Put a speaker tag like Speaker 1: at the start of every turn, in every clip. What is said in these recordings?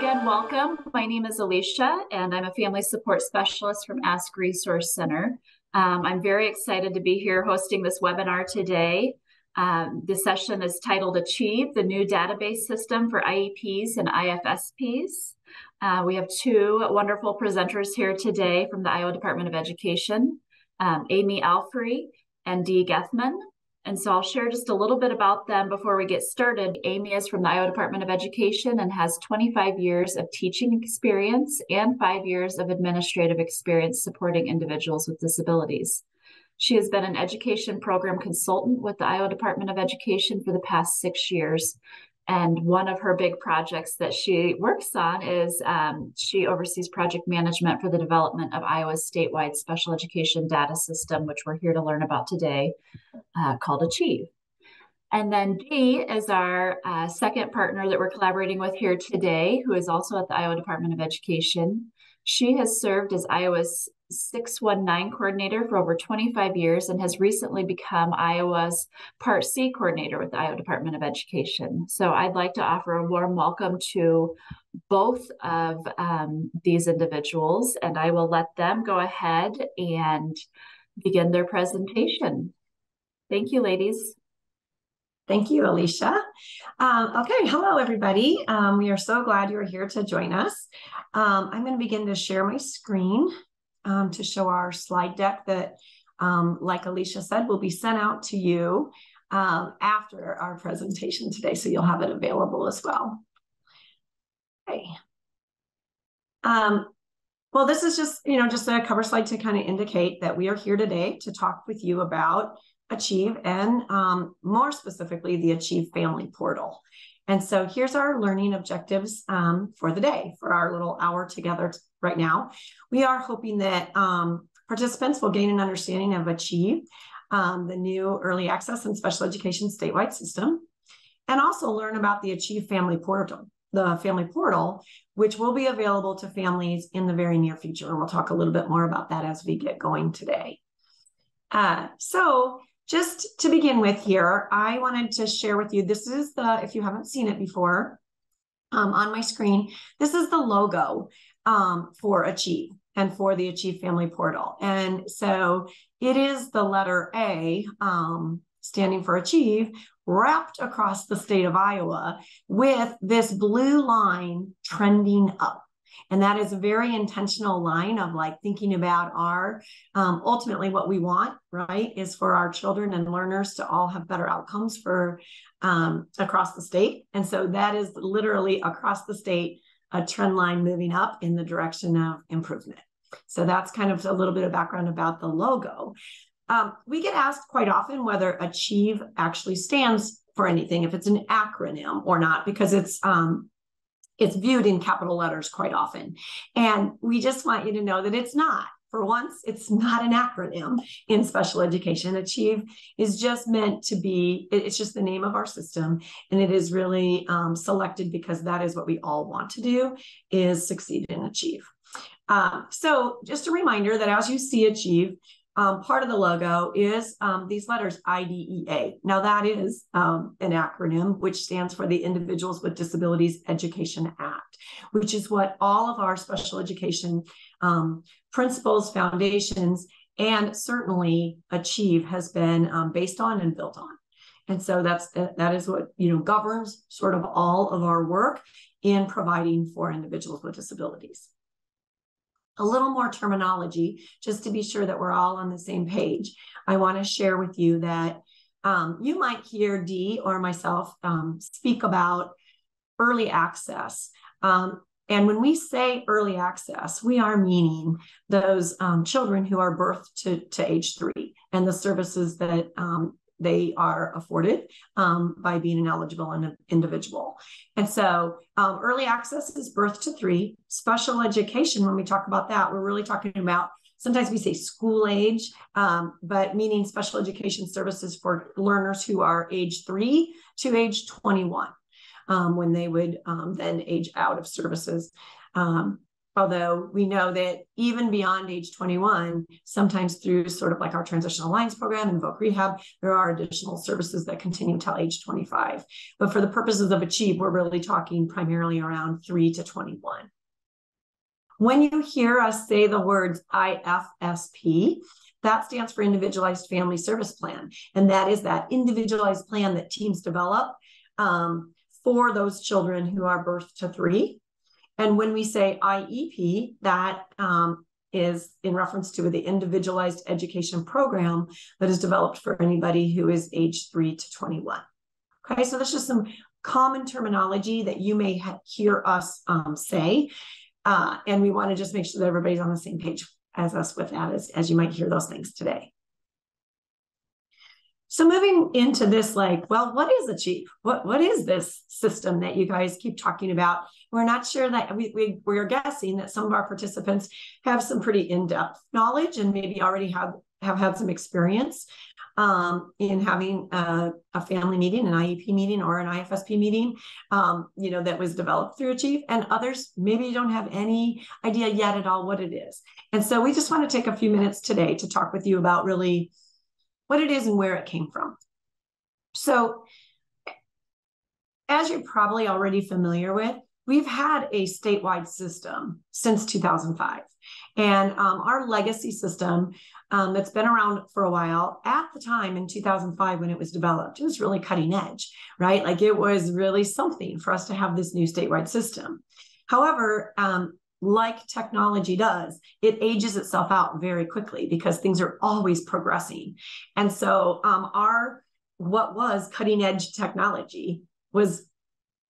Speaker 1: again, welcome. My name is Alicia, and I'm a family support specialist from Ask Resource Center. Um, I'm very excited to be here hosting this webinar today. Um, session is titled Achieve, the new database system for IEPs and IFSPs. Uh, we have two wonderful presenters here today from the Iowa Department of Education, um, Amy Alfrey and Dee Gethman. And so I'll share just a little bit about them before we get started. Amy is from the Iowa Department of Education and has 25 years of teaching experience and five years of administrative experience supporting individuals with disabilities. She has been an education program consultant with the Iowa Department of Education for the past six years. And one of her big projects that she works on is um, she oversees project management for the development of Iowa's statewide special education data system, which we're here to learn about today, uh, called Achieve. And then Dee is our uh, second partner that we're collaborating with here today, who is also at the Iowa Department of Education. She has served as Iowa's 619 coordinator for over 25 years and has recently become Iowa's Part C coordinator with the Iowa Department of Education. So I'd like to offer a warm welcome to both of um, these individuals, and I will let them go ahead and begin their presentation. Thank you, ladies.
Speaker 2: Thank you, Alicia. Um, okay, hello, everybody. Um, we are so glad you're here to join us. Um, I'm going to begin to share my screen um, to show our slide deck that, um, like Alicia said, will be sent out to you um, after our presentation today. So you'll have it available as well. Okay. Well, this is just, you know, just a cover slide to kind of indicate that we are here today to talk with you about Achieve and um, more specifically, the Achieve Family Portal. And so here's our learning objectives um, for the day, for our little hour together right now. We are hoping that um, participants will gain an understanding of Achieve, um, the new early access and special education statewide system, and also learn about the Achieve Family Portal, the Family Portal, which will be available to families in the very near future. And we'll talk a little bit more about that as we get going today. Uh, so just to begin with here, I wanted to share with you, this is the, if you haven't seen it before, um, on my screen, this is the logo um, for Achieve and for the Achieve Family Portal. And so it is the letter A, um, standing for Achieve, wrapped across the state of Iowa with this blue line trending up. And that is a very intentional line of like thinking about our um, ultimately what we want, right, is for our children and learners to all have better outcomes for um, across the state. And so that is literally across the state a trend line moving up in the direction of improvement. So that's kind of a little bit of background about the logo. Um, we get asked quite often whether Achieve actually stands for anything, if it's an acronym or not, because it's um, it's viewed in capital letters quite often. And we just want you to know that it's not. For once, it's not an acronym in special education. Achieve is just meant to be, it's just the name of our system. And it is really um, selected because that is what we all want to do is succeed and achieve. Um, so just a reminder that as you see Achieve, um, part of the logo is um, these letters IDEA. Now, that is um, an acronym which stands for the Individuals with Disabilities Education Act, which is what all of our special education um, principles, foundations, and certainly Achieve has been um, based on and built on. And so that's that is what you know governs sort of all of our work in providing for individuals with disabilities a little more terminology just to be sure that we're all on the same page. I want to share with you that um, you might hear Dee or myself um, speak about early access. Um, and when we say early access, we are meaning those um, children who are birthed to, to age three and the services that um, they are afforded um, by being an eligible individual. And so um, early access is birth to three. Special education, when we talk about that, we're really talking about sometimes we say school age, um, but meaning special education services for learners who are age three to age 21 um, when they would um, then age out of services. Although we know that even beyond age 21, sometimes through sort of like our Transition Alliance program and Voc Rehab, there are additional services that continue till age 25. But for the purposes of Achieve, we're really talking primarily around 3 to 21. When you hear us say the words IFSP, that stands for Individualized Family Service Plan. And that is that individualized plan that teams develop um, for those children who are birth to three and when we say IEP, that um, is in reference to the individualized education program that is developed for anybody who is age 3 to 21. Okay, so that's just some common terminology that you may hear us um, say. Uh, and we want to just make sure that everybody's on the same page as us with that, as, as you might hear those things today. So moving into this, like, well, what is Achieve? What what is this system that you guys keep talking about? We're not sure that we, we we're guessing that some of our participants have some pretty in-depth knowledge and maybe already have have had some experience um, in having a, a, family meeting, an IEP meeting, or an IFSP meeting, um, you know, that was developed through Achieve, and others maybe don't have any idea yet at all what it is. And so we just want to take a few minutes today to talk with you about really what it is and where it came from. So, as you're probably already familiar with, we've had a statewide system since 2005. And um, our legacy system um, that's been around for a while, at the time in 2005 when it was developed, it was really cutting edge, right? Like it was really something for us to have this new statewide system. However, um, like technology does, it ages itself out very quickly because things are always progressing. And so um, our what was cutting edge technology was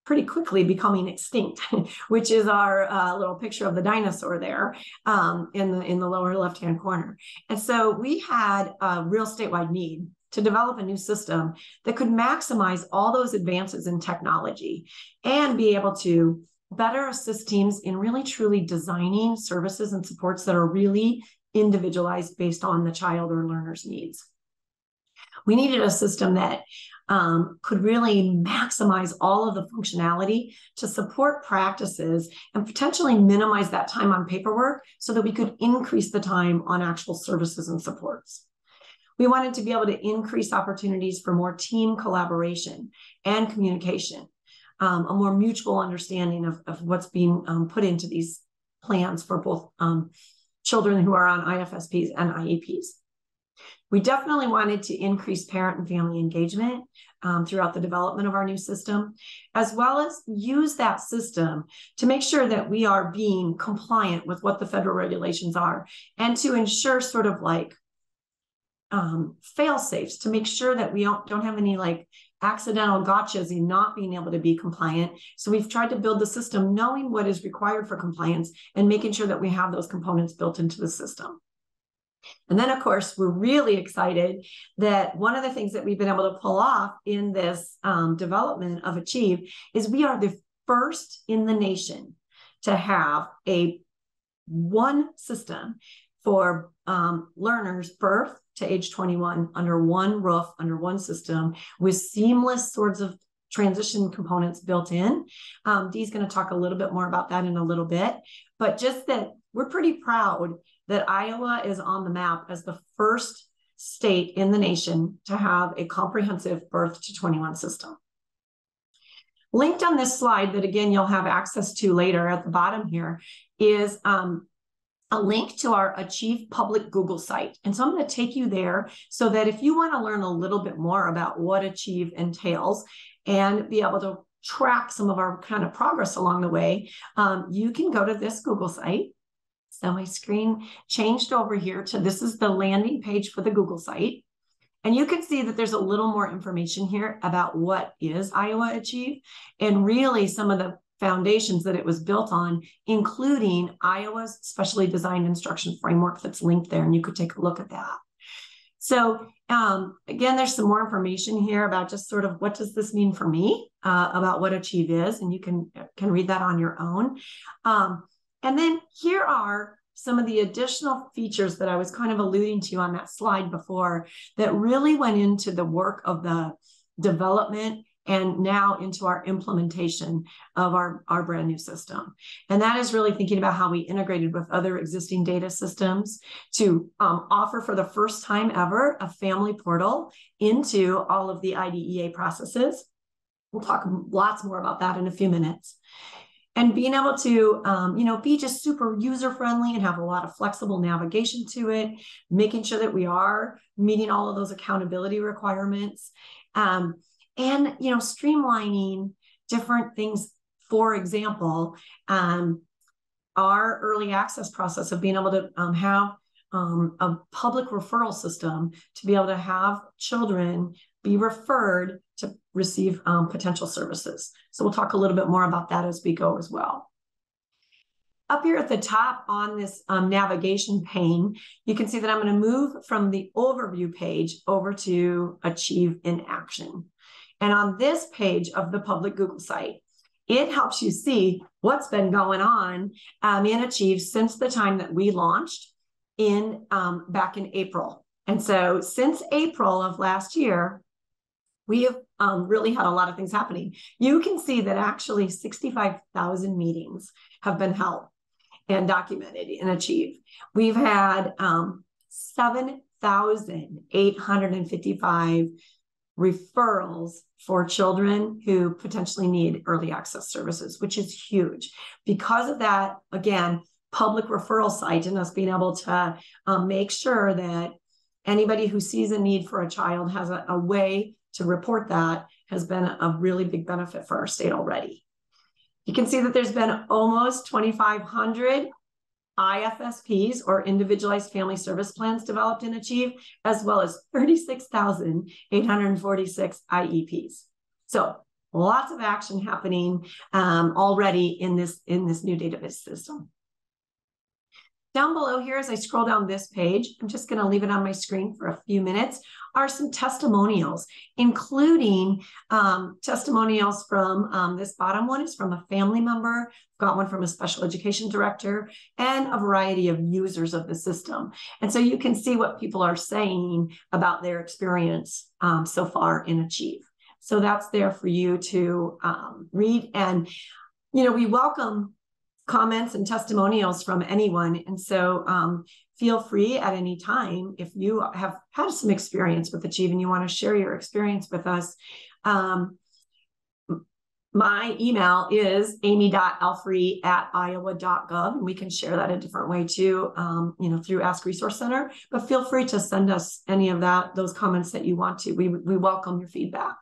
Speaker 2: pretty quickly becoming extinct, which is our uh, little picture of the dinosaur there um, in the in the lower left hand corner. And so we had a real statewide need to develop a new system that could maximize all those advances in technology and be able to better assist teams in really truly designing services and supports that are really individualized based on the child or learner's needs. We needed a system that um, could really maximize all of the functionality to support practices and potentially minimize that time on paperwork so that we could increase the time on actual services and supports. We wanted to be able to increase opportunities for more team collaboration and communication um, a more mutual understanding of, of what's being um, put into these plans for both um, children who are on IFSPs and IEPs. We definitely wanted to increase parent and family engagement um, throughout the development of our new system, as well as use that system to make sure that we are being compliant with what the federal regulations are and to ensure sort of like um, fail safes to make sure that we don't, don't have any like accidental gotchas in not being able to be compliant. So we've tried to build the system knowing what is required for compliance and making sure that we have those components built into the system. And then, of course, we're really excited that one of the things that we've been able to pull off in this um, development of Achieve is we are the first in the nation to have a one system for um, learners birth to age 21 under one roof, under one system, with seamless sorts of transition components built in. Um, Dee's going to talk a little bit more about that in a little bit, but just that we're pretty proud that Iowa is on the map as the first state in the nation to have a comprehensive birth to 21 system. Linked on this slide that again you'll have access to later at the bottom here is um, a link to our Achieve Public Google site. And so I'm going to take you there so that if you want to learn a little bit more about what Achieve entails and be able to track some of our kind of progress along the way, um, you can go to this Google site. So my screen changed over here to this is the landing page for the Google site. And you can see that there's a little more information here about what is Iowa Achieve and really some of the foundations that it was built on, including Iowa's specially designed instruction framework that's linked there, and you could take a look at that. So um, again, there's some more information here about just sort of what does this mean for me uh, about what Achieve is, and you can can read that on your own. Um, and then here are some of the additional features that I was kind of alluding to on that slide before that really went into the work of the development and now into our implementation of our, our brand new system. And that is really thinking about how we integrated with other existing data systems to um, offer for the first time ever a family portal into all of the IDEA processes. We'll talk lots more about that in a few minutes and being able to um, you know be just super user friendly and have a lot of flexible navigation to it making sure that we are meeting all of those accountability requirements um, and you know streamlining different things. For example um, our early access process of being able to um, have um, a public referral system to be able to have children be referred to receive um, potential services. So we'll talk a little bit more about that as we go as well. Up here at the top on this um, navigation pane, you can see that I'm going to move from the overview page over to Achieve in Action. And on this page of the public Google site, it helps you see what's been going on um, in Achieve since the time that we launched in um, back in April. And so since April of last year, we have um, really had a lot of things happening. You can see that actually 65,000 meetings have been held and documented and achieved. We've had um, 7,855 referrals for children who potentially need early access services, which is huge. Because of that, again, public referral site and us being able to um, make sure that anybody who sees a need for a child has a, a way to report that has been a really big benefit for our state already. You can see that there's been almost 2,500 IFSPs or individualized family service plans developed and achieved, as well as 36,846 IEPs. So lots of action happening um, already in this, in this new database system. Down below here, as I scroll down this page, I'm just going to leave it on my screen for a few minutes, are some testimonials, including um, testimonials from um, this bottom one is from a family member, got one from a special education director, and a variety of users of the system. And so you can see what people are saying about their experience um, so far in Achieve. So that's there for you to um, read. And, you know, we welcome comments and testimonials from anyone. And so um, feel free at any time if you have had some experience with Achieve and you want to share your experience with us. Um, my email is amy.alfrey at iowa.gov. And we can share that a different way too, um, you know, through Ask Resource Center. But feel free to send us any of that, those comments that you want to. We, we welcome your feedback.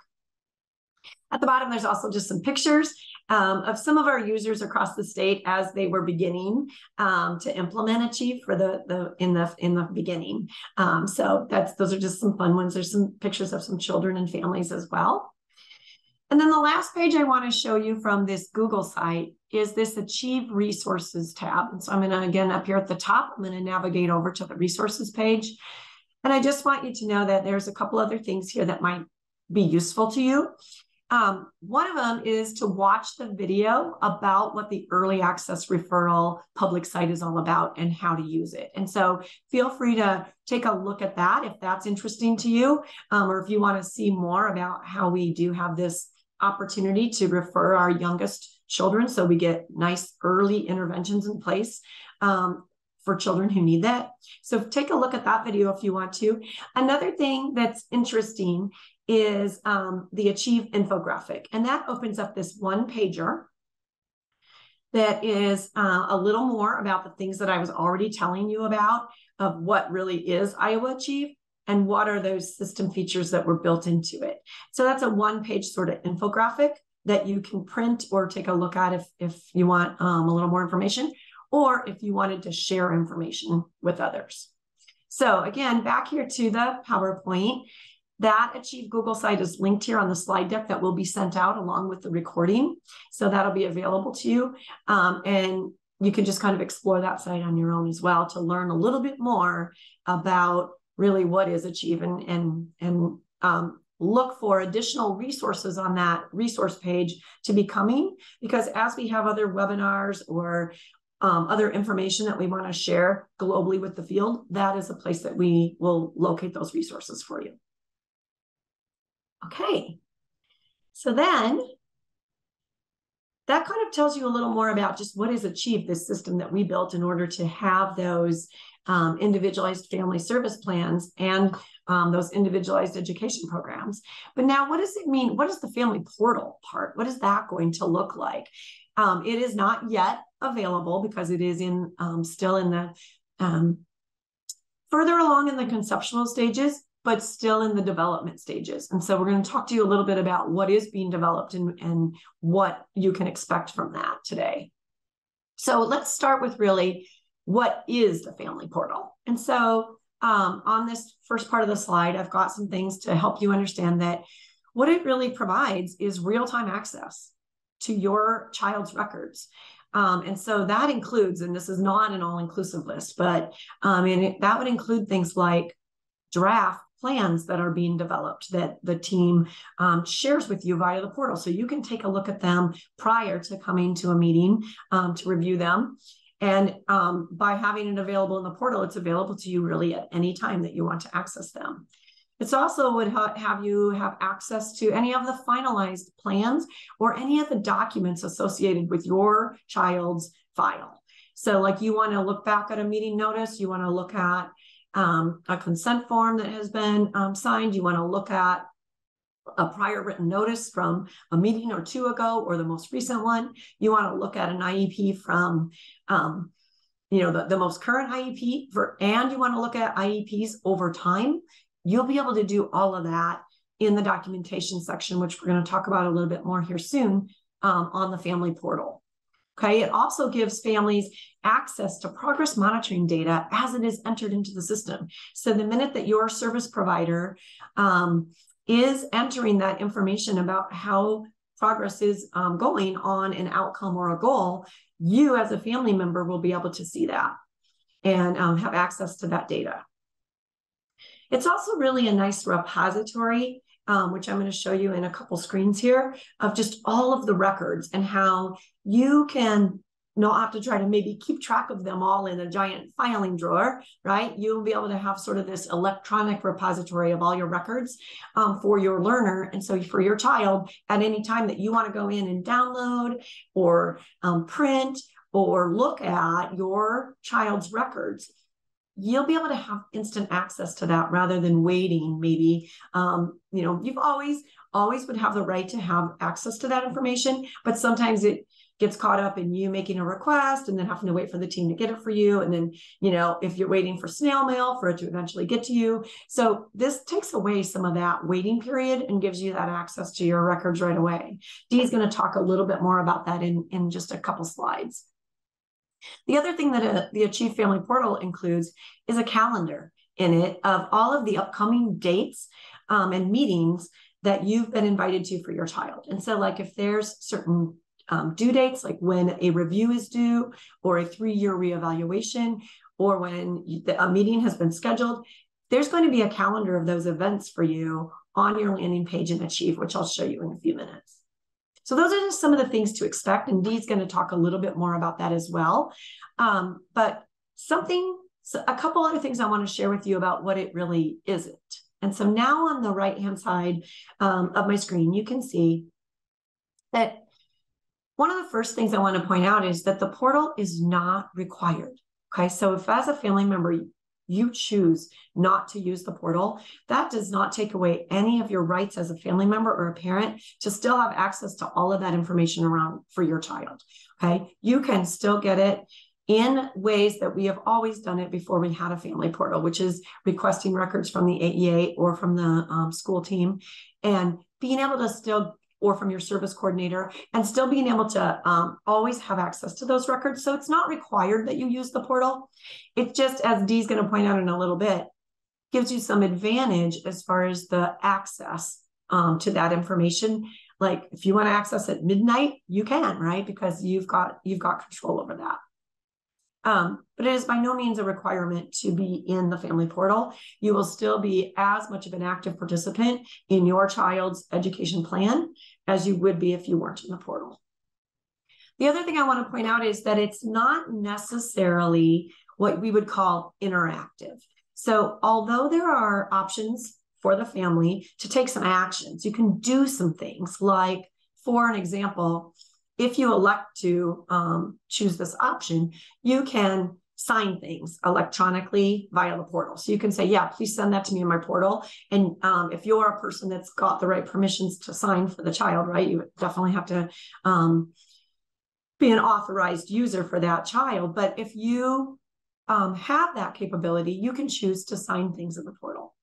Speaker 2: At the bottom, there's also just some pictures um, of some of our users across the state as they were beginning um, to implement Achieve for the the in the in the beginning. Um, so that's those are just some fun ones. There's some pictures of some children and families as well. And then the last page I want to show you from this Google site is this Achieve Resources tab. And so I'm going to, again, up here at the top, I'm going to navigate over to the resources page. And I just want you to know that there's a couple other things here that might be useful to you. Um, one of them is to watch the video about what the early access referral public site is all about and how to use it. And so feel free to take a look at that if that's interesting to you, um, or if you want to see more about how we do have this opportunity to refer our youngest children so we get nice early interventions in place. Um, for children who need that. So take a look at that video if you want to. Another thing that's interesting is um, the Achieve infographic. And that opens up this one pager that is uh, a little more about the things that I was already telling you about of what really is Iowa Achieve and what are those system features that were built into it. So that's a one page sort of infographic that you can print or take a look at if, if you want um, a little more information or if you wanted to share information with others. So again, back here to the PowerPoint, that Achieve Google site is linked here on the slide deck that will be sent out along with the recording. So that'll be available to you. Um, and you can just kind of explore that site on your own as well to learn a little bit more about really what is Achieve and, and, and um, look for additional resources on that resource page to be coming because as we have other webinars or um, other information that we want to share globally with the field, that is a place that we will locate those resources for you. Okay. So then that kind of tells you a little more about just what is achieved this system that we built in order to have those um, individualized family service plans and um, those individualized education programs. But now, what does it mean? What is the family portal part? What is that going to look like? Um, it is not yet available because it is in um, still in the um, further along in the conceptual stages but still in the development stages. And so we're going to talk to you a little bit about what is being developed and, and what you can expect from that today. So let's start with really what is the family portal? And so um, on this first part of the slide, I've got some things to help you understand that what it really provides is real time access to your child's records. Um, and so that includes, and this is not an all inclusive list, but um, and it, that would include things like draft plans that are being developed that the team um, shares with you via the portal. So you can take a look at them prior to coming to a meeting um, to review them. And um, by having it available in the portal, it's available to you really at any time that you want to access them. It's also would ha have you have access to any of the finalized plans or any of the documents associated with your child's file. So like you want to look back at a meeting notice, you want to look at um, a consent form that has been um, signed. You want to look at a prior written notice from a meeting or two ago or the most recent one. You want to look at an IEP from, um, you know, the, the most current IEP for, and you want to look at IEPs over time. You'll be able to do all of that in the documentation section, which we're going to talk about a little bit more here soon um, on the family portal. Okay, it also gives families access to progress monitoring data as it is entered into the system. So the minute that your service provider um, is entering that information about how progress is um, going on an outcome or a goal, you as a family member will be able to see that and um, have access to that data. It's also really a nice repository um, which I'm going to show you in a couple screens here, of just all of the records and how you can not have to try to maybe keep track of them all in a giant filing drawer, right? You'll be able to have sort of this electronic repository of all your records um, for your learner. And so for your child, at any time that you want to go in and download or um, print or look at your child's records, you'll be able to have instant access to that rather than waiting maybe. Um, you know you've always always would have the right to have access to that information but sometimes it gets caught up in you making a request and then having to wait for the team to get it for you. And then you know if you're waiting for snail mail for it to eventually get to you. So this takes away some of that waiting period and gives you that access to your records right away. Dee's going to talk a little bit more about that in in just a couple slides the other thing that a, the Achieve Family Portal includes is a calendar in it of all of the upcoming dates um, and meetings that you've been invited to for your child. And so, like, if there's certain um, due dates, like when a review is due, or a three year reevaluation, or when a meeting has been scheduled, there's going to be a calendar of those events for you on your landing page in Achieve, which I'll show you in a few minutes. So those are just some of the things to expect. And Dee's going to talk a little bit more about that as well. Um, but something, so a couple other things I want to share with you about what it really isn't. And so now on the right-hand side um, of my screen, you can see that one of the first things I want to point out is that the portal is not required. Okay, so if as a family member you choose not to use the portal, that does not take away any of your rights as a family member or a parent to still have access to all of that information around for your child. Okay. You can still get it in ways that we have always done it before we had a family portal, which is requesting records from the AEA or from the um, school team and being able to still or from your service coordinator and still being able to um, always have access to those records. So it's not required that you use the portal. It just, as Dee's going to point out in a little bit, gives you some advantage as far as the access um, to that information. Like if you want to access at midnight, you can, right? Because you've got you've got control over that. Um, but it is by no means a requirement to be in the family portal. You will still be as much of an active participant in your child's education plan as you would be if you weren't in the portal. The other thing I want to point out is that it's not necessarily what we would call interactive. So, although there are options for the family to take some actions. You can do some things like, for an example, if you elect to um, choose this option, you can sign things electronically via the portal. So you can say, yeah, please send that to me in my portal. And um, if you're a person that's got the right permissions to sign for the child, right, you definitely have to um, be an authorized user for that child. But if you um, have that capability, you can choose to sign things in the portal.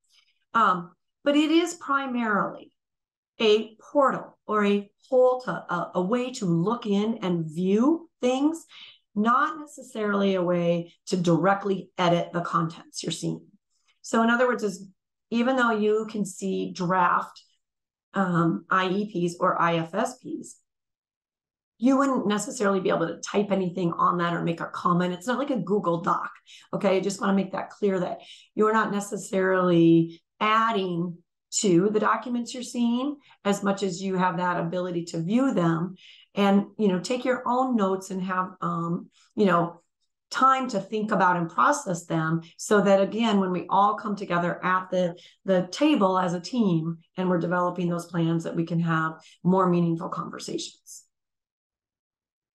Speaker 2: Um, but it is primarily a portal or a hole to a, a way to look in and view things not necessarily a way to directly edit the contents you're seeing. So, in other words, is even though you can see draft um, IEPs or IFSPs, you wouldn't necessarily be able to type anything on that or make a comment. It's not like a Google Doc. Okay. I just want to make that clear that you're not necessarily adding to the documents you're seeing as much as you have that ability to view them. And you know take your own notes and have um, you know time to think about and process them so that again when we all come together at the the table as a team and we're developing those plans that we can have more meaningful conversations.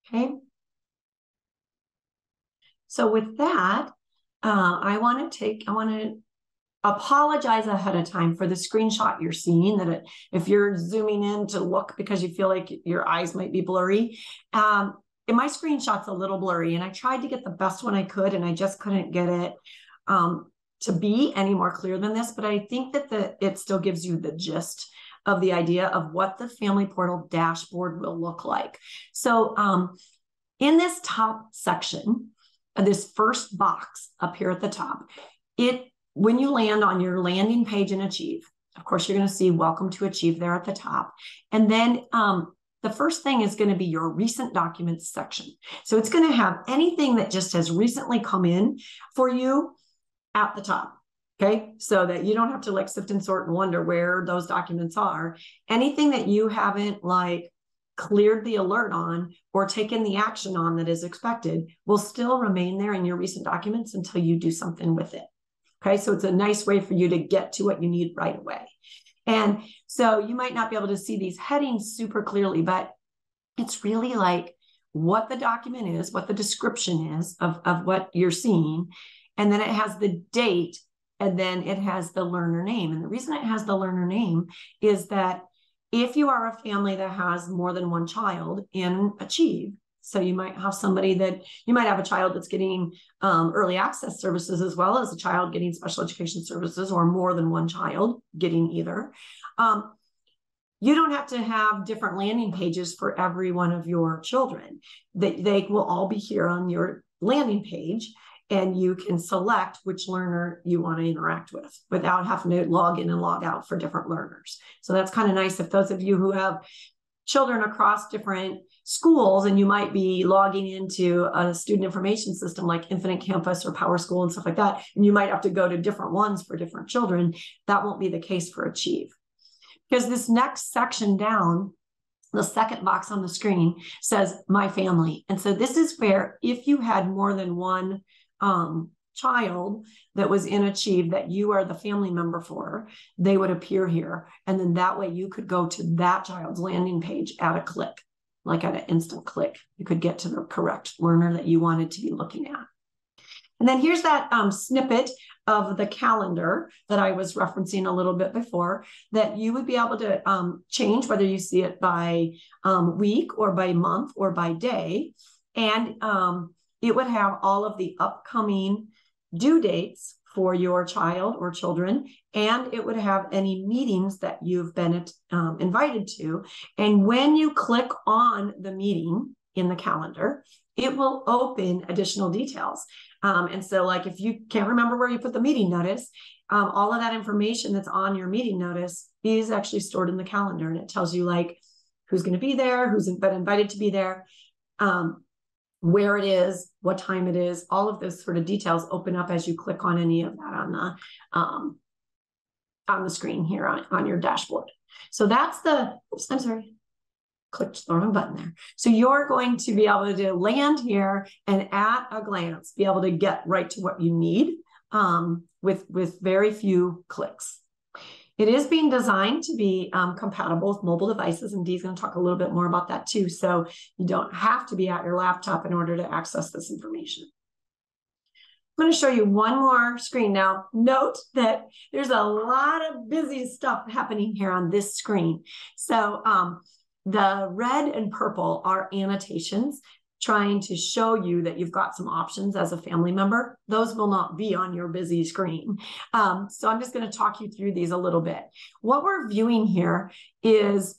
Speaker 2: Okay? So with that uh, i want to take i want to apologize ahead of time for the screenshot you're seeing that it, if you're zooming in to look because you feel like your eyes might be blurry. Um, and my screenshot's a little blurry and i tried to get the best one i could and i just couldn't get it um, to be any more clear than this but i think that the it still gives you the gist of the idea of what the family portal dashboard will look like. So um, in this top section this first box up here at the top it when you land on your landing page in Achieve, of course, you're going to see Welcome to Achieve there at the top. And then um, the first thing is going to be your recent documents section. So it's going to have anything that just has recently come in for you at the top. Okay. So that you don't have to like sift and sort and wonder where those documents are. Anything that you haven't like cleared the alert on or taken the action on that is expected will still remain there in your recent documents until you do something with it. Okay. So it's a nice way for you to get to what you need right away. And so you might not be able to see these headings super clearly, but it's really like what the document is, what the description is of, of what you're seeing. And then it has the date and then it has the learner name. And the reason it has the learner name is that if you are a family that has more than one child in Achieve, so you might have somebody that you might have a child that's getting um, early access services as well as a child getting special education services or more than one child getting either. Um, you don't have to have different landing pages for every one of your children. They, they will all be here on your landing page and you can select which learner you want to interact with without having to log in and log out for different learners. So that's kind of nice if those of you who have children across different schools and you might be logging into a student information system like Infinite Campus or PowerSchool and stuff like that and you might have to go to different ones for different children. That won't be the case for achieve. Because this next section down the second box on the screen says my family. And so this is where if you had more than one um, child that was in Achieve that you are the family member for, they would appear here. And then that way you could go to that child's landing page at a click, like at an instant click. You could get to the correct learner that you wanted to be looking at. And then here's that um, snippet of the calendar that I was referencing a little bit before that you would be able to um, change whether you see it by um, week or by month or by day. And um, it would have all of the upcoming due dates for your child or children, and it would have any meetings that you've been um, invited to. And when you click on the meeting in the calendar, it will open additional details. Um, and so, like if you can't remember where you put the meeting notice, um, all of that information that's on your meeting notice is actually stored in the calendar, and it tells you like who's going to be there, who's been invited to be there. Um, where it is, what time it is, all of those sort of details open up as you click on any of that on the um, on the screen here on, on your dashboard. So that's the, oops, I'm sorry, clicked the wrong button there. So you're going to be able to land here and at a glance, be able to get right to what you need um, with, with very few clicks. It is being designed to be um, compatible with mobile devices, and Dee's going to talk a little bit more about that too. So you don't have to be at your laptop in order to access this information. I'm going to show you one more screen. Now, note that there's a lot of busy stuff happening here on this screen. So um, the red and purple are annotations trying to show you that you've got some options as a family member. Those will not be on your busy screen. Um, so I'm just going to talk you through these a little bit. What we're viewing here is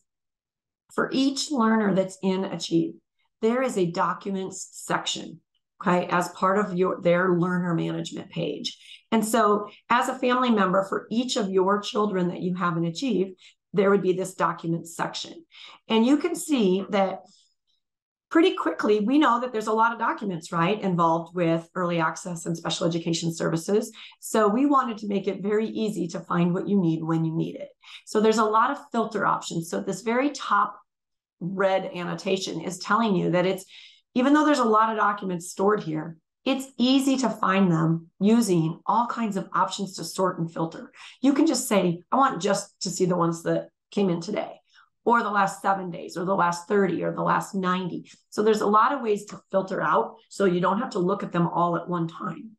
Speaker 2: for each learner that's in Achieve, there is a documents section okay, as part of your their learner management page. And so as a family member for each of your children that you have in Achieve, there would be this documents section. And you can see that pretty quickly, we know that there's a lot of documents, right, involved with early access and special education services. So we wanted to make it very easy to find what you need when you need it. So there's a lot of filter options. So this very top red annotation is telling you that it's, even though there's a lot of documents stored here, it's easy to find them using all kinds of options to sort and filter. You can just say, I want just to see the ones that came in today or the last seven days or the last 30 or the last 90. So there's a lot of ways to filter out so you don't have to look at them all at one time.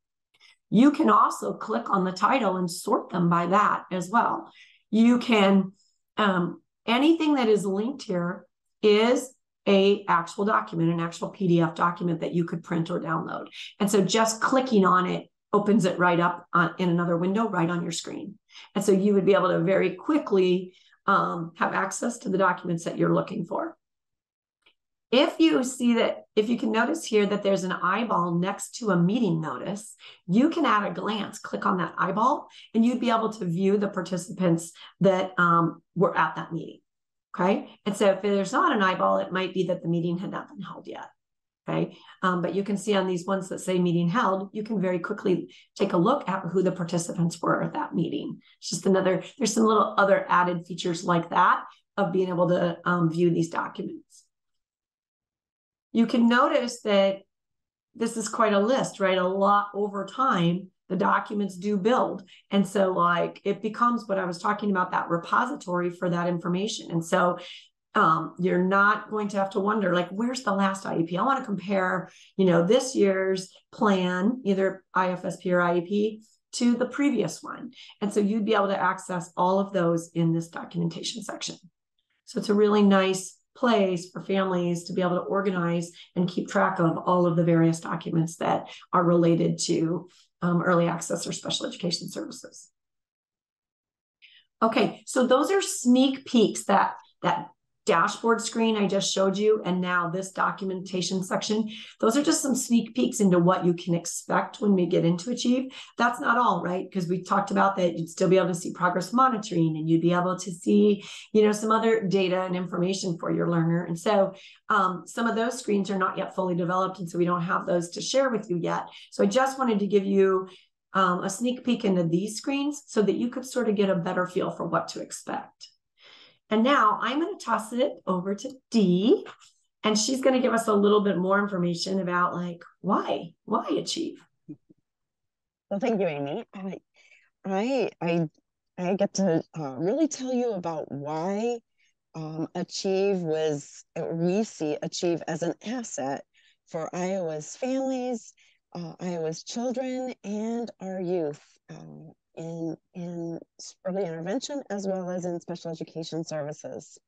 Speaker 2: You can also click on the title and sort them by that as well. You can, um, anything that is linked here is a actual document, an actual PDF document that you could print or download. And so just clicking on it opens it right up on, in another window right on your screen. And so you would be able to very quickly um, have access to the documents that you're looking for. If you see that, if you can notice here that there's an eyeball next to a meeting notice, you can at a glance click on that eyeball and you'd be able to view the participants that um, were at that meeting. Okay. And so if there's not an eyeball, it might be that the meeting had not been held yet. Okay. Um, but you can see on these ones that say meeting held, you can very quickly take a look at who the participants were at that meeting. It's just another, there's some little other added features like that of being able to um, view these documents. You can notice that this is quite a list, right? A lot over time, the documents do build. And so like it becomes what I was talking about, that repository for that information. And so um, you're not going to have to wonder like where's the last iep i want to compare you know this year's plan either ifsp or iep to the previous one. And so you'd be able to access all of those in this documentation section. So it's a really nice place for families to be able to organize and keep track of all of the various documents that are related to um, early access or special education services. Okay so those are sneak peeks that that dashboard screen I just showed you, and now this documentation section, those are just some sneak peeks into what you can expect when we get into Achieve. That's not all, right? Because we talked about that you'd still be able to see progress monitoring and you'd be able to see, you know, some other data and information for your learner. And so um, some of those screens are not yet fully developed, and so we don't have those to share with you yet. So I just wanted to give you um, a sneak peek into these screens so that you could sort of get a better feel for what to expect. And now I'm going to toss it over to Dee, and she's going to give us a little bit more information about like why, why achieve.
Speaker 3: Well, thank you, Amy. I, I, I, I get to uh, really tell you about why um, Achieve was, we see Achieve as an asset for Iowa's families, uh, Iowa's children, and our youth. Um, in, in early intervention as well as in special education services.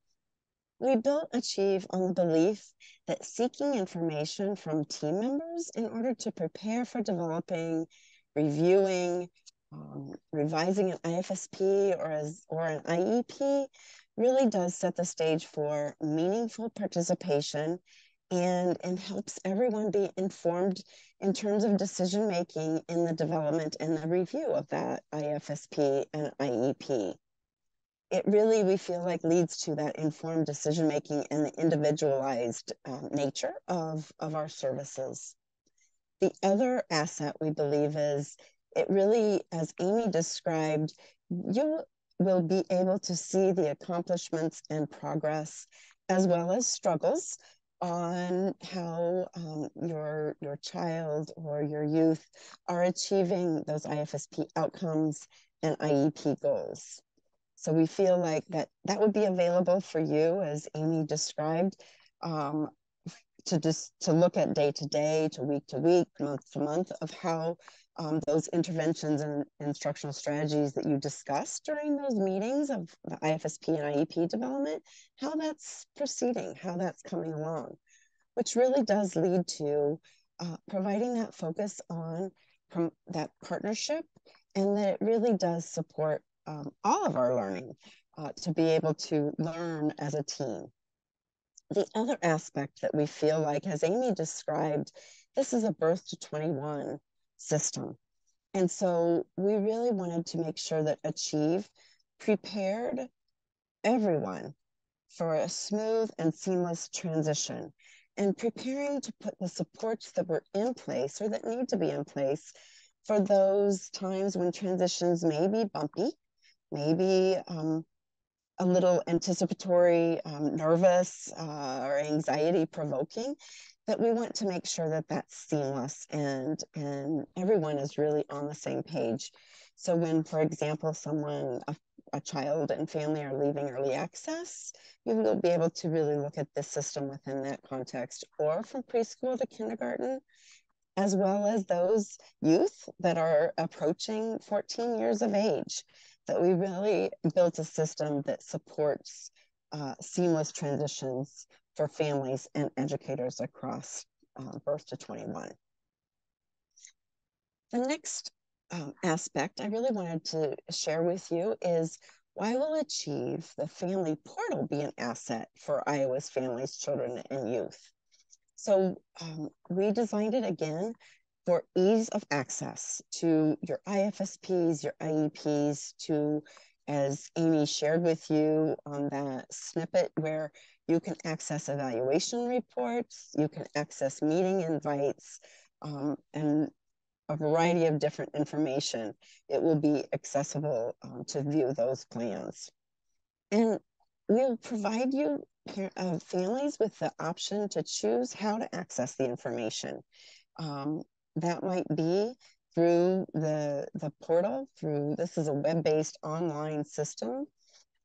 Speaker 3: We built Achieve on the belief that seeking information from team members in order to prepare for developing, reviewing, um, revising an IFSP or, as, or an IEP really does set the stage for meaningful participation and, and helps everyone be informed in terms of decision making in the development and the review of that IFSP and IEP. It really, we feel like, leads to that informed decision making and the individualized um, nature of, of our services. The other asset we believe is it really, as Amy described, you will be able to see the accomplishments and progress as well as struggles on how um, your your child or your youth are achieving those IFSP outcomes and IEP goals. So we feel like that that would be available for you, as Amy described, um, to just to look at day to day, to week to week, month to month of how um, those interventions and instructional strategies that you discussed during those meetings of the IFSP and IEP development, how that's proceeding, how that's coming along, which really does lead to uh, providing that focus on that partnership and that it really does support um, all of our learning uh, to be able to learn as a team. The other aspect that we feel like, as Amy described, this is a birth to 21 system. And so we really wanted to make sure that Achieve prepared everyone for a smooth and seamless transition and preparing to put the supports that were in place or that need to be in place for those times when transitions may be bumpy, maybe um, a little anticipatory, um, nervous, uh, or anxiety provoking, that we want to make sure that that's seamless and and everyone is really on the same page. So when, for example, someone, a, a child and family are leaving early access, you will be able to really look at the system within that context, or from preschool to kindergarten, as well as those youth that are approaching 14 years of age, that we really built a system that supports uh, seamless transitions for families and educators across uh, birth to 21. The next um, aspect I really wanted to share with you is why will Achieve, the family portal, be an asset for Iowa's families, children, and youth? So um, we designed it again for ease of access to your IFSPs, your IEPs, to, as Amy shared with you on that snippet where you can access evaluation reports, you can access meeting invites, um, and a variety of different information. It will be accessible um, to view those plans. And we'll provide you uh, families with the option to choose how to access the information. Um, that might be through the, the portal, through, this is a web-based online system.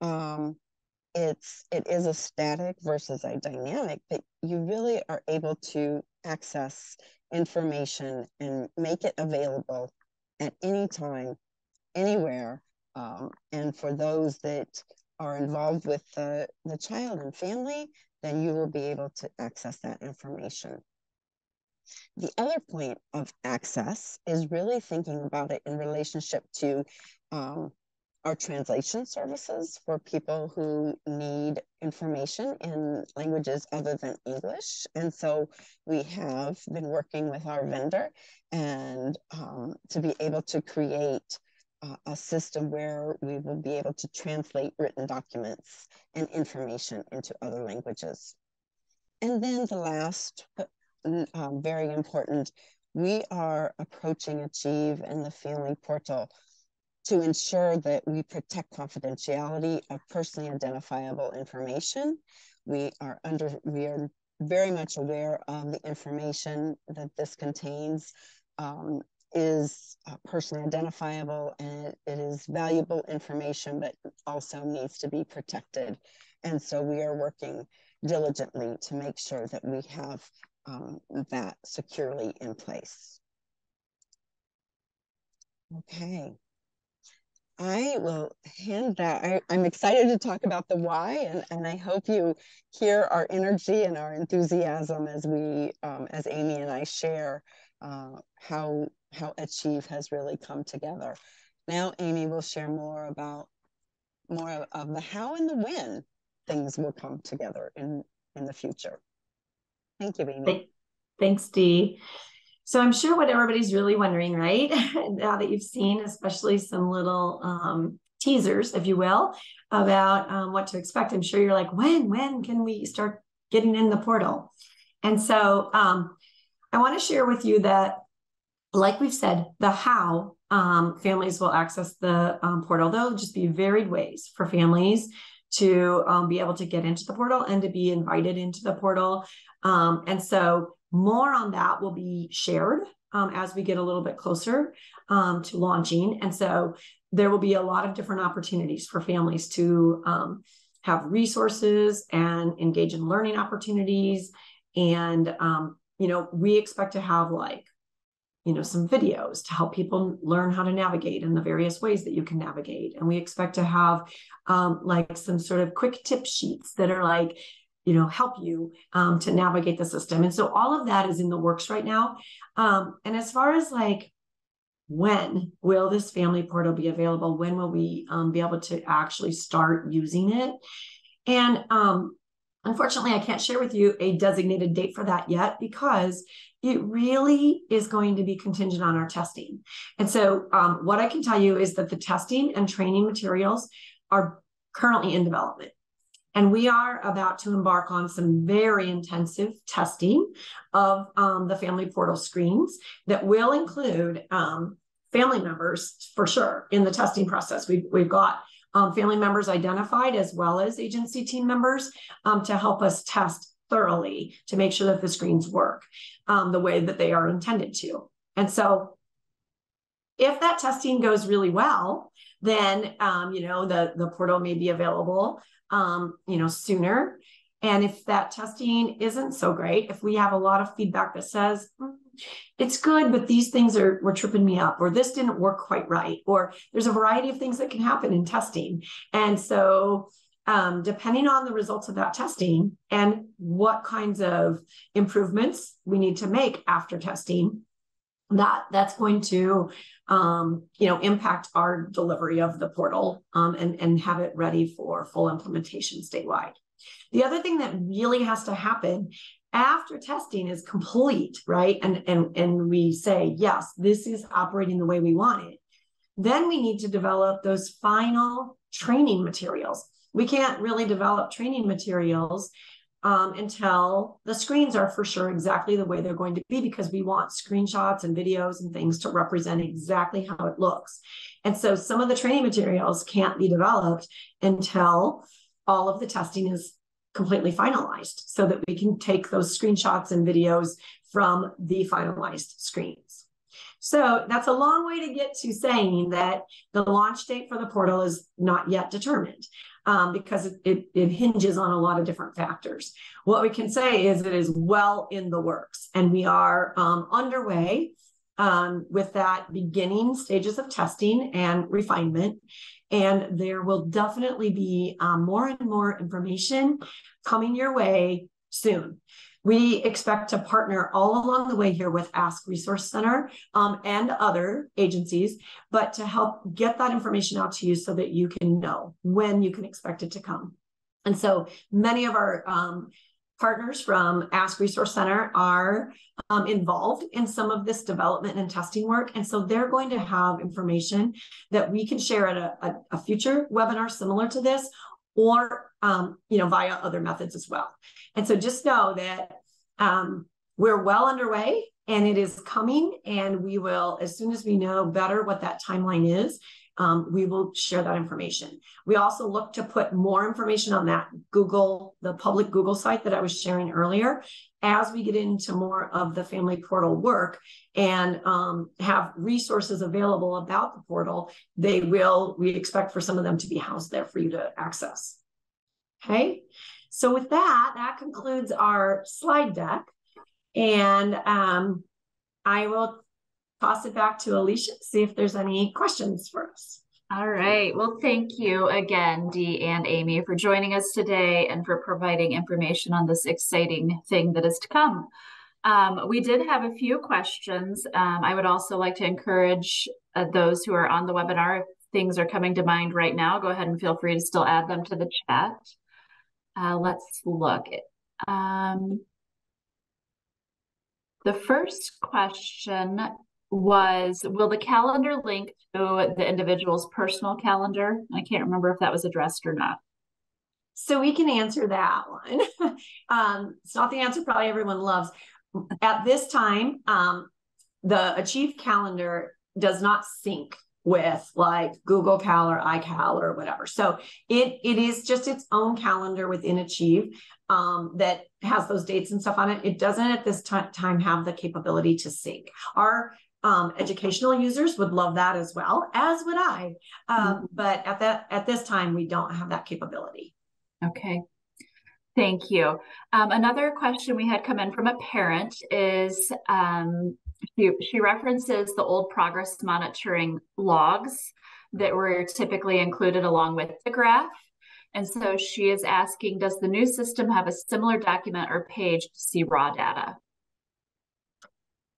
Speaker 3: Um, it's it is a static versus a dynamic but you really are able to access information and make it available at any time anywhere um, and for those that are involved with the, the child and family then you will be able to access that information. The other point of access is really thinking about it in relationship to um, our translation services for people who need information in languages other than English. And so we have been working with our vendor and um, to be able to create uh, a system where we will be able to translate written documents and information into other languages. And then the last, um, very important, we are approaching Achieve and the Family Portal to ensure that we protect confidentiality of personally identifiable information. We are under, we are very much aware of the information that this contains um, is uh, personally identifiable and it, is valuable information, but also needs to be protected. And so we are working diligently to make sure that we have um, that securely in place. Okay. I will hand that. I, am excited to talk about the why, and, and I hope you hear our energy and our enthusiasm as we, um, as Amy and I share uh, how how Achieve has really come together. Now, Amy will share more about more of the how and the when things will come together in in the future. Thank you, Amy.
Speaker 2: Thanks, Dee. So I'm sure what everybody's really wondering, right? now that you've seen, especially some little um, teasers, if you will, about um, what to expect. I'm sure you're like, when, when can we start getting in the portal? And so um, I want to share with you that, like we've said, the how um, families will access the um, portal. There'll just be varied ways for families to um, be able to get into the portal and to be invited into the portal. And so more on that will be shared um, as we get a little bit closer um, to launching. And so there will be a lot of different opportunities for families to um, have resources and engage in learning opportunities. And, um, you know, we expect to have like, you know, some videos to help people learn how to navigate in the various ways that you can navigate. And we expect to have um, like some sort of quick tip sheets that are like, you know, help you um, to navigate the system. And so all of that is in the works right now. Um, and as far as like when will this family portal be available? When will we um, be able to actually start using it? And um, unfortunately, I can't share with you a designated date for that yet because it really is going to be contingent on our testing. And so, um, what I can tell you is that the testing and training materials are currently in development. And we are about to embark on some very intensive testing of um, the family portal screens that will include um, family members for sure in the testing process. We've, we've got um, family members identified as well as agency team members um, to help us test thoroughly to make sure that the screens work um, the way that they are intended to. And so if that testing goes really well, then um, you know the the portal may be available um, you know sooner. And if that testing isn't so great, if we have a lot of feedback that says, mm, it's good, but these things are were tripping me up, or this didn't work quite right, or there's a variety of things that can happen in testing. And so um, depending on the results of that testing and what kinds of improvements we need to make after testing, that that's going to um, you know impact our delivery of the portal um, and and have it ready for full implementation statewide. The other thing that really has to happen after testing is complete, right? And, and, and we say, yes, this is operating the way we want it. Then we need to develop those final training materials. We can't really develop training materials um, until the screens are for sure exactly the way they're going to be because we want screenshots and videos and things to represent exactly how it looks. And so some of the training materials can't be developed until all of the testing is completely finalized so that we can take those screenshots and videos from the finalized screens. So that's a long way to get to saying that the launch date for the portal is not yet determined um, because it, it, it, hinges on a lot of different factors. What we can say is it is well in the works and we are um, underway um, with that beginning stages of testing and refinement. And there will definitely be um, more and more information coming your way soon. We expect to partner all along the way here with Ask Resource Center um, and other agencies, but to help get that information out to you so that you can know when you can expect it to come. And so many of our um, partners from Ask Resource Center are um, involved in some of this development and testing work. And so they're going to have information that we can share at a, a, a future webinar similar to this or um, you know via other methods as well. And so just know that um, we're well underway and it is coming and we will as soon as we know better what that timeline is um, we will share that information. We also look to put more information on that Google, the public Google site that I was sharing earlier, as we get into more of the family portal work and um, have resources available about the portal, they will, we expect for some of them to be housed there for you to access. Okay, so with that, that concludes our slide deck. And um, I will toss it back to Alicia, see if there's any questions for us.
Speaker 1: All right. Well, thank you again, Dee and Amy, for joining us today and for providing information on this exciting thing that is to come. Um, we did have a few questions. Um, I would also like to encourage uh, those who are on the webinar, if things are coming to mind right now, go ahead and feel free to still add them to the chat. Uh, let's look. Um, the first question was will the calendar link to the individual's personal calendar? I can't remember if that was addressed or not.
Speaker 2: So we can answer that one. um, it's not the answer probably everyone loves. At this time, um, the Achieve calendar does not sync with like Google Cal or iCal or whatever. So it it is just its own calendar within Achieve um, that has those dates and stuff on it. It doesn't at this time have the capability to sync. Our Um, educational users would love that as well, as would I. Um, mm-hmm. But at that at this time, we don't have that capability.
Speaker 1: Okay. Thank you. Um, another question we had come in from a parent is um, she, she references the old progress monitoring logs that were typically included along with the graph. And so she is asking, does the new system have a similar document or page to see raw data?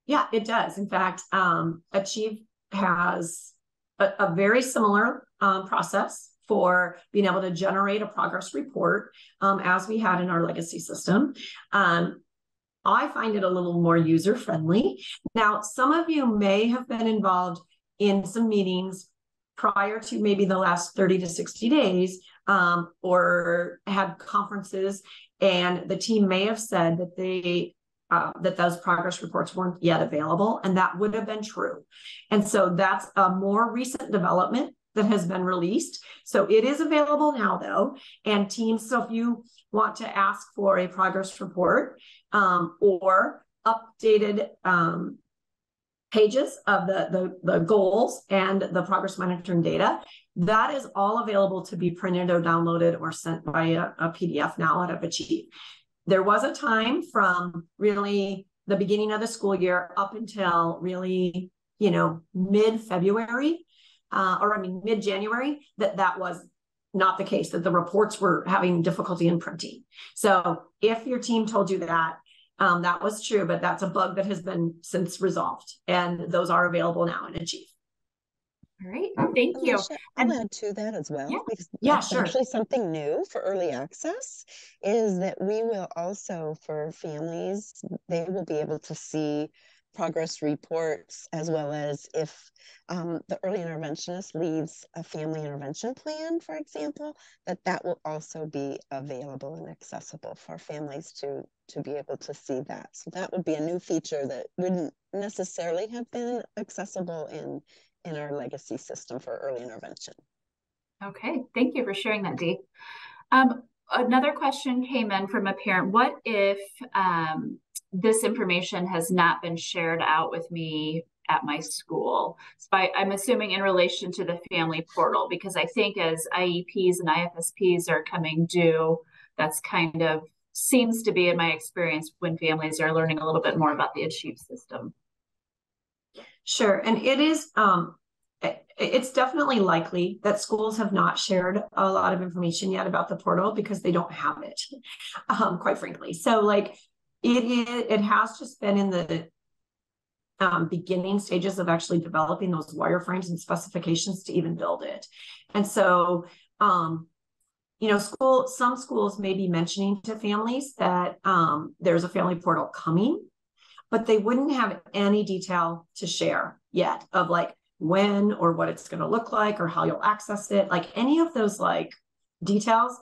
Speaker 2: Yeah, it does. In fact, um, Achieve has a, a very similar um, process for being able to generate a progress report um, as we had in our legacy system. Um, I find it a little more user friendly. Now, some of you may have been involved in some meetings prior to maybe the last 30 to 60 days um, or had conferences and the team may have said that they uh, that those progress reports weren't yet available and that would have been true and so that's a more recent development that has been released so it is available now though and teams so if you want to ask for a progress report um, or updated um, pages of the, the, the goals and the progress monitoring data. That is all available to be printed or downloaded or sent by a, a PDF now out of Achieve. There was a time from really the beginning of the school year up until really, you know, mid-February, uh, or I mean mid-January, that that was not the case, that the reports were having difficulty in printing. So if your team told you that, um, that was true, but that's a bug that has been since resolved, and those are available now in Achieve.
Speaker 1: All right, thank you.
Speaker 3: I'll add to that as well.
Speaker 2: Yeah, yeah sure.
Speaker 3: Actually, something new for early access is that we will also, for families, they will be able to see progress reports, as well as if um, the early interventionist leads a family intervention plan, for example, that that will also be available and accessible for families to, to be able to see that. So that would be a new feature that wouldn't necessarily have been accessible in, in our legacy system for early intervention.
Speaker 1: Okay, thank you for sharing that, Dee. Um, another question came in from a parent. What if um, this information has not been shared out with me at my school. So I, am assuming in relation to the family portal, because I think as IEPs and IFSPs are coming due, that's kind of seems to be in my experience when families are learning a little bit more about the Achieve system.
Speaker 2: Sure. And it is um it's definitely likely that schools have not shared a lot of information yet about the portal because they don't have it, um, quite frankly. So like it is, it has just been in the um, beginning stages of actually developing those wireframes and specifications to even build it. And so, um, you know, school some schools may be mentioning to families that um, there's a family portal coming, but they wouldn't have any detail to share yet of like when or what it's going to look like or how you'll access it, like any of those like details.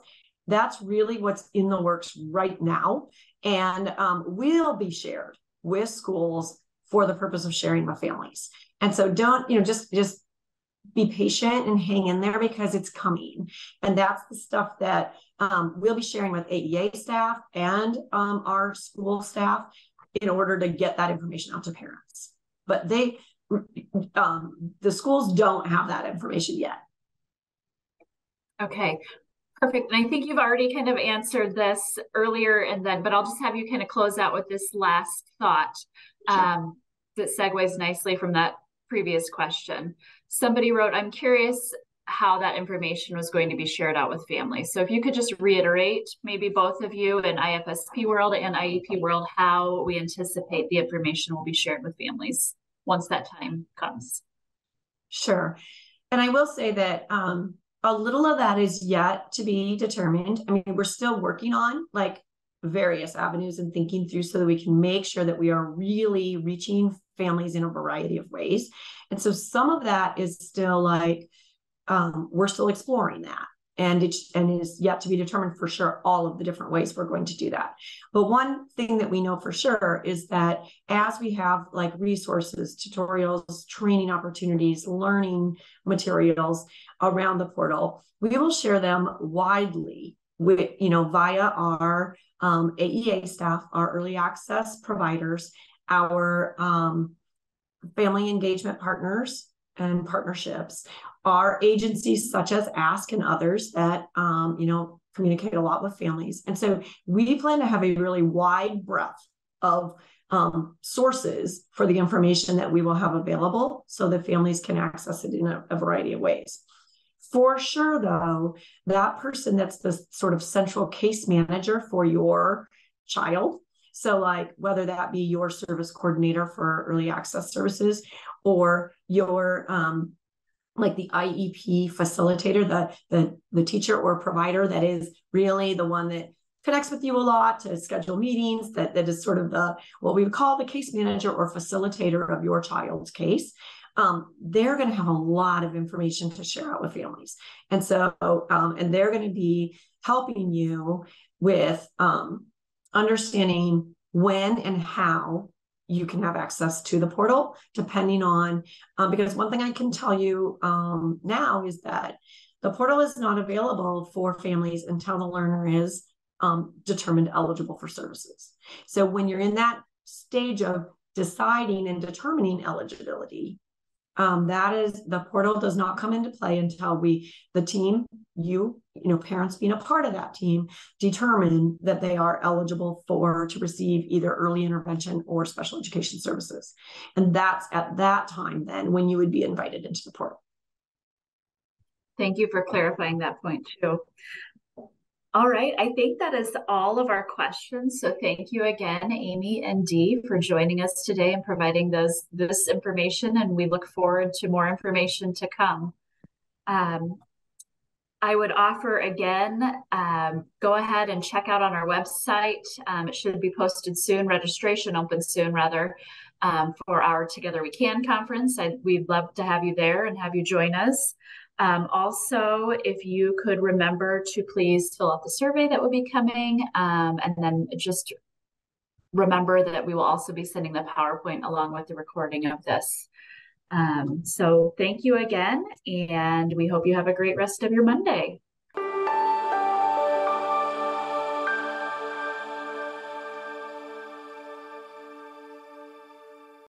Speaker 2: That's really what's in the works right now and um, will be shared with schools for the purpose of sharing with families. And so don't, you know, just just be patient and hang in there because it's coming. And that's the stuff that um, we'll be sharing with AEA staff and um, our school staff in order to get that information out to parents. But they, um, the schools don't have that information yet.
Speaker 1: Okay. Perfect. And I think you've already kind of answered this earlier and then, but I'll just have you kind of close out with this last thought sure. um, that segues nicely from that previous question. Somebody wrote, I'm curious how that information was going to be shared out with families. So if you could just reiterate, maybe both of you in IFSP world and IEP world, how we anticipate the information will be shared with families once that time comes.
Speaker 2: Sure. And I will say that um, a little of that is yet to be determined. I mean, we're still working on like various avenues and thinking through so that we can make sure that we are really reaching families in a variety of ways. And so some of that is still like um, we're still exploring that and it and is yet to be determined for sure all of the different ways we're going to do that. But one thing that we know for sure is that as we have like resources tutorials training opportunities learning materials around the portal we will share them widely with you know via our um, aea staff our early access providers our um, family engagement partners and partnerships are agencies such as Ask and others that um, you know communicate a lot with families. And so we plan to have a really wide breadth of um, sources for the information that we will have available so that families can access it in a, a variety of ways. For sure, though, that person that's the sort of central case manager for your child. So, like whether that be your service coordinator for early access services or your um, like the IEP facilitator, the, the the teacher or provider that is really the one that connects with you a lot to schedule meetings that that is sort of the what we would call the case manager or facilitator of your child's case um, they're going to have a lot of information to share out with families. And so um, and they're going to be helping you with um, understanding when and how you can have access to the portal depending on um, because one thing i can tell you um, now is that the portal is not available for families until the learner is um, determined eligible for services. So when you're in that stage of deciding and determining eligibility um, that is the portal does not come into play until we the team you you know parents being a part of that team determine that they are eligible for to receive either early intervention or special education services. And that's at that time then when you would be invited into the portal.
Speaker 1: Thank you for clarifying that point too all right, I think that is all of our questions. So thank you again, Amy and Dee, for joining us today and providing those this information. And we look forward to more information to come. Um, I would offer again, um, go ahead and check out on our website. Um, it should be posted soon, registration opens soon rather, um, for our Together We Can conference. I, we'd love to have you there and have you join us. Um, also, if you could remember to please fill out the survey that will be coming, um, and then just remember that we will also be sending the PowerPoint along with the recording of this. Um, so thank you again, and we hope you have a great rest of your Monday.